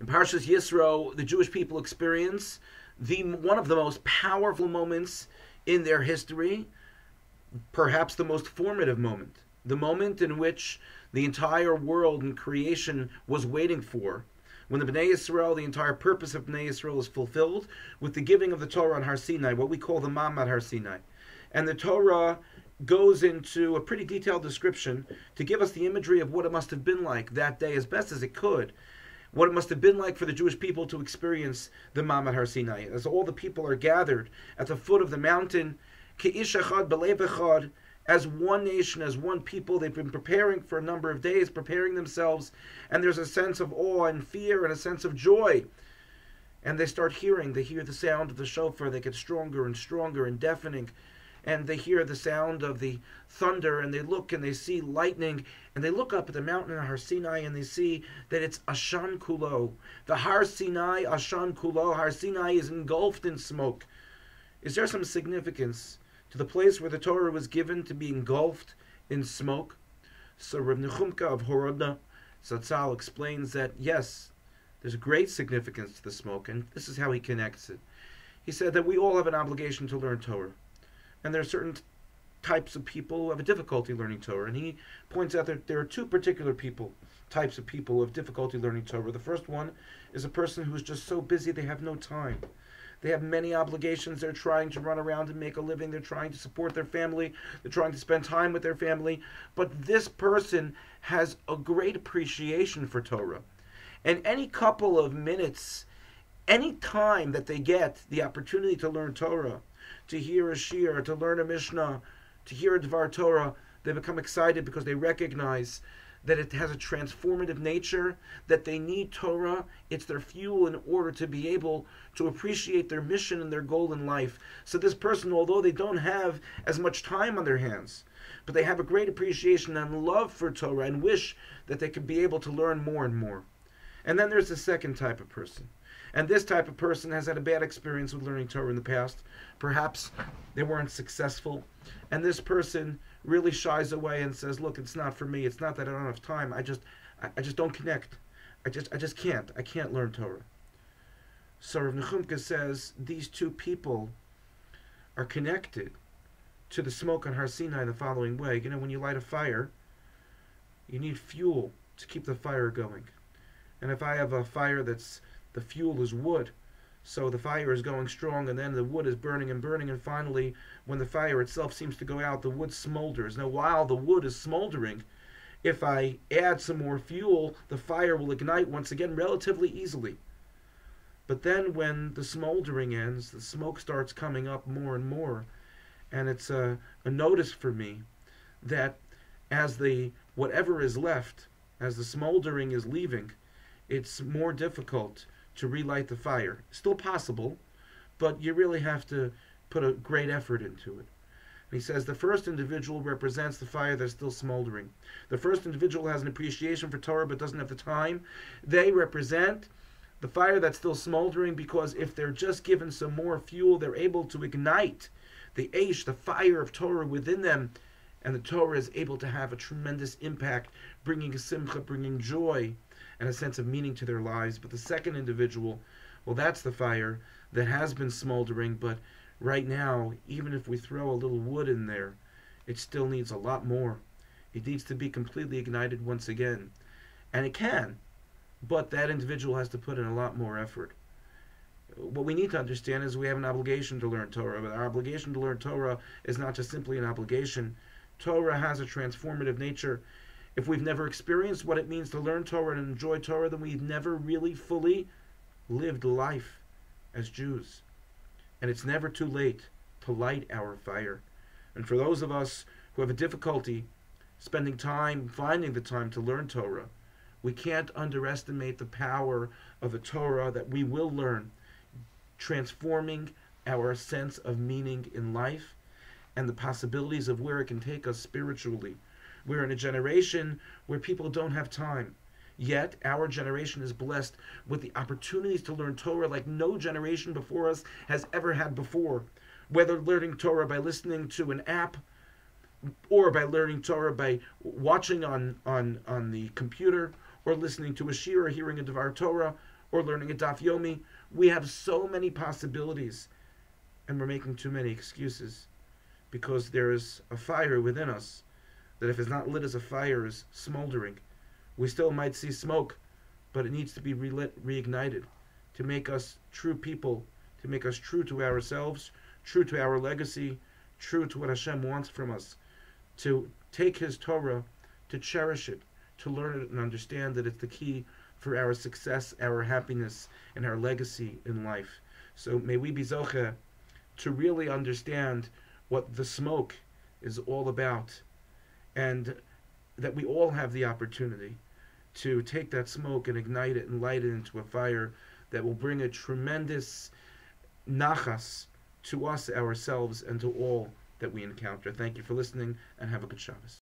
In Parshas Yisro, the Jewish people experience the one of the most powerful moments in their history, perhaps the most formative moment, the moment in which the entire world and creation was waiting for. When the Bnei Yisrael, the entire purpose of Bnei Yisrael is fulfilled with the giving of the Torah on Har Sinai, what we call the Ma'amad Har Sinai. And the Torah goes into a pretty detailed description to give us the imagery of what it must have been like that day as best as it could. What it must have been like for the Jewish people to experience the Ma'amad Har Sinai, as all the people are gathered at the foot of the mountain, as one nation, as one people. They've been preparing for a number of days, preparing themselves, and there's a sense of awe and fear and a sense of joy. And they start hearing, they hear the sound of the shofar, they get stronger and stronger and deafening, and they hear the sound of the thunder, and they look and they see lightning, and they look up at the mountain of Har Sinai and they see that it's Ashan Kulo. The Har Sinai, Ashan Kulo, Har Sinai is engulfed in smoke. Is there some significance to the place where the Torah was given to be engulfed in smoke. So Rav Nechumka of Horodna Zatzal explains that yes, there's a great significance to the smoke, and this is how he connects it. He said that we all have an obligation to learn Torah, and there are certain types of people who have a difficulty learning Torah, and he points out that there are two particular people, types of people who have difficulty learning Torah. The first one is a person who's just so busy they have no time. They have many obligations. They're trying to run around and make a living. They're trying to support their family. They're trying to spend time with their family. But this person has a great appreciation for Torah. And any couple of minutes, any time that they get the opportunity to learn Torah, to hear a shiur, to learn a Mishnah, to hear a Dvar Torah, they become excited because they recognize that it has a transformative nature, that they need Torah. It's their fuel in order to be able to appreciate their mission and their goal in life. So, this person, although they don't have as much time on their hands, but they have a great appreciation and love for Torah and wish that they could be able to learn more and more. And then there's the second type of person. And this type of person has had a bad experience with learning Torah in the past. Perhaps they weren't successful. And this person really shies away and says, "Look, it's not for me. It's not that I don't have time. I just, I, I just don't connect. I just, I just can't. I can't learn Torah." So Rav Nechumka says these two people are connected to the smoke on Har Sinai the following way. You know, when you light a fire, you need fuel to keep the fire going. And if I have a fire that's the fuel is wood, so the fire is going strong, and then the wood is burning and burning, and finally, when the fire itself seems to go out, the wood smolders. Now, while the wood is smoldering, if I add some more fuel, the fire will ignite once again relatively easily. But then, when the smoldering ends, the smoke starts coming up more and more, and it's a, a notice for me that as the whatever is left, as the smoldering is leaving, it's more difficult to relight the fire. Still possible, but you really have to put a great effort into it. And he says the first individual represents the fire that's still smoldering. The first individual has an appreciation for Torah but doesn't have the time. They represent the fire that's still smoldering because if they're just given some more fuel, they're able to ignite the ash, the fire of Torah within them, and the Torah is able to have a tremendous impact, bringing simcha, bringing joy, and a sense of meaning to their lives. But the second individual, well, that's the fire that has been smoldering, but right now, even if we throw a little wood in there, it still needs a lot more. It needs to be completely ignited once again. And it can, but that individual has to put in a lot more effort. What we need to understand is we have an obligation to learn Torah, but our obligation to learn Torah is not just simply an obligation. Torah has a transformative nature if we've never experienced what it means to learn Torah and enjoy Torah, then we've never really fully lived life as Jews. And it's never too late to light our fire. And for those of us who have a difficulty spending time, finding the time to learn Torah, we can't underestimate the power of the Torah that we will learn, transforming our sense of meaning in life and the possibilities of where it can take us spiritually we're in a generation where people don't have time. Yet, our generation is blessed with the opportunities to learn Torah like no generation before us has ever had before. Whether learning Torah by listening to an app or by learning Torah by watching on, on, on the computer or listening to a shiur or hearing a Devar Torah, or learning a Daf Yomi. We have so many possibilities, and we're making too many excuses because there is a fire within us that, if it's not lit as a fire, is smoldering. We still might see smoke, but it needs to be relit, reignited to make us true people, to make us true to ourselves, true to our legacy, true to what Hashem wants from us, to take His Torah, to cherish it, to learn it and understand that it's the key for our success, our happiness, and our legacy in life. So may we be zoche to really understand what the smoke is all about, and that we all have the opportunity to take that smoke and ignite it and light it into a fire that will bring a tremendous nachas to us, ourselves, and to all that we encounter. Thank you for listening, and have a good Shabbos.